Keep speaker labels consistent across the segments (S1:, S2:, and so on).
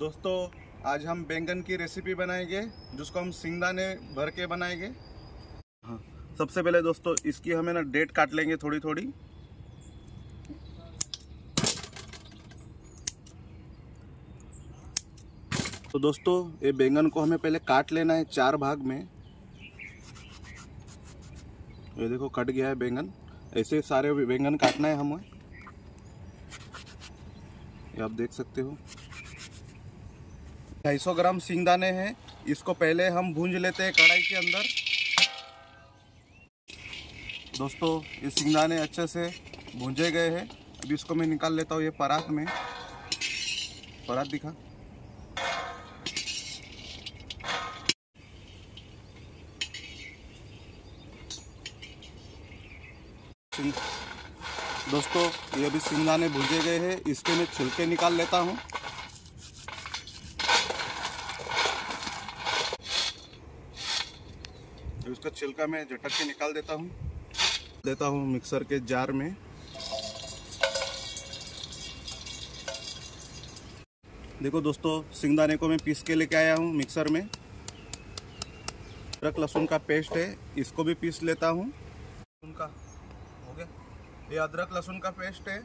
S1: दोस्तों, आज हम बैंगन की रेसिपी बनाएँगे, जिसको हम सिंगदाने भर के बनाएँगे। हाँ सबसे पहले दोस्तों, इसकी हमें ना डेट काट लेंगे थोड़ी थोड़ी तो दोस्तों, ये बैंगन को हमें पहले काट लेना है चार भाग में। ये देखो, कट गया है बैंगन। ऐसे सारे बैंगन काटना है हमें। ये आप देख सकते हो। 250 ग्राम सिंगदाने हैं। इसको पहले हम भूंज लेते हैं कढ़ाई के अंदर। दोस्तों, ये सिंगदाने अच्छे से भूंजे गए हैं। अभी इसको मैं निकाल लेता हूँ ये परात में। परात दिखा। दोस्तों, ये अभी सिंगदाने भूजे गए हैं। इसके मैं छिलके निकाल लेता हूँ। इसका छिलका मैं झटक के निकाल देता हूँ। देता हूँ मिक्सर के जार में। देखो दोस्तों, सिंगदाने को मैं पीस के लेके आया हूँ मिक्सर में। अदरक लहसुन का पेस्ट है, इसको भी पीस लेता हूँ। उनका हो गया। ये अदरक लहसुन का पेस्ट है,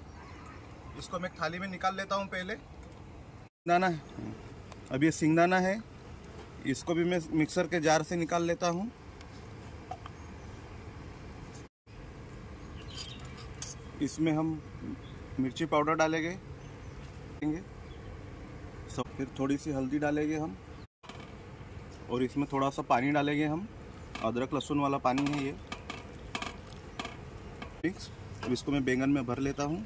S1: इसको मैं थाली में निकाल लेता हूँ पहले। दाना अब ये सिंगदाना है, इसको भी मैं मिक्सर के जार से निकाल लेता हूँ। इसमें हम मिर्ची पाउडर डालेंगे। सब फिर थोड़ी सी हल्दी डालेंगे हम। और इसमें थोड़ा सा पानी डालेंगे हम। अदरक लहसुन वाला पानी है ये। मिक्स अब इसको मैं बैंगन में भर लेता हूँ।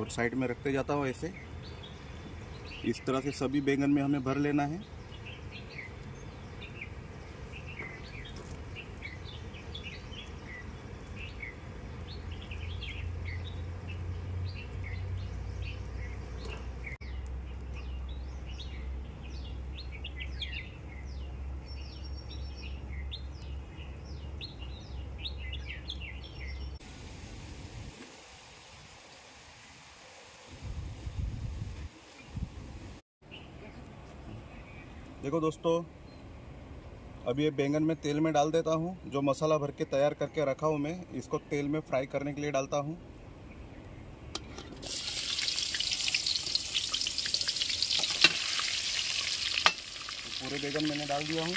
S1: और साइड में रखते जाता हूँ ऐसे। इस तरह से सभी बैंगन में हमें भर लेना है। देखो दोस्तों, अब ये बैंगन में तेल में डाल देता हूँ। जो मसाला भर के तैयार करके रखा हूँ मैं, इसको तेल में फ्राई करने के लिए डालता हूँ। पूरे बैंगन मैंने डाल दिया हूँ।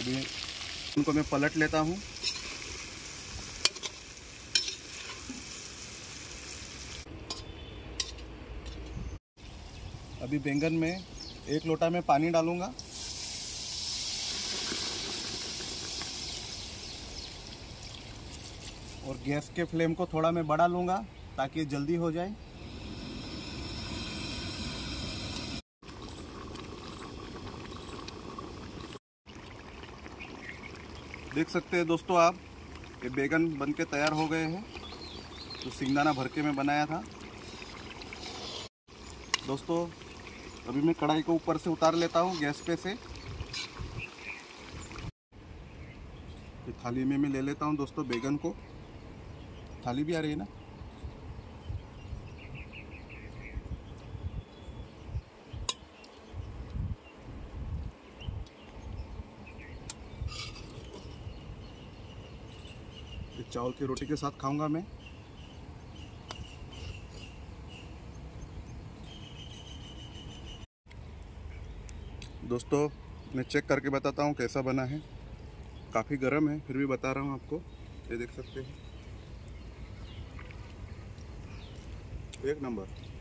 S1: अभी इनको मैं पलट लेता हूँ। अभी बैंगन में एक लोटा में पानी डालूँगा। और गैस के फ्लेम को थोड़ा मैं बढ़ा लूँगा ताकि ये जल्दी हो जाए। देख सकते हैं दोस्तों आप, ये बैगन बन के तैयार हो गए हैं। तो सिंगदाना भर के मैं बनाया था। दोस्तों अभी मैं कढ़ाई को ऊपर से उतार लेता हूँ गैस पे से। थाली में मैं ले लेता हूँ दोस्तों बैगन को। थाली भी आ रही है ना? चावल की रोटी के साथ खाऊँगा मैं। दोस्तों, मैं चेक करके बताता हूँ कैसा बना है। काफ़ी गर्म है, फिर भी बता रहा हूँ आपको। ये देख सकते हैं। एक नंबर।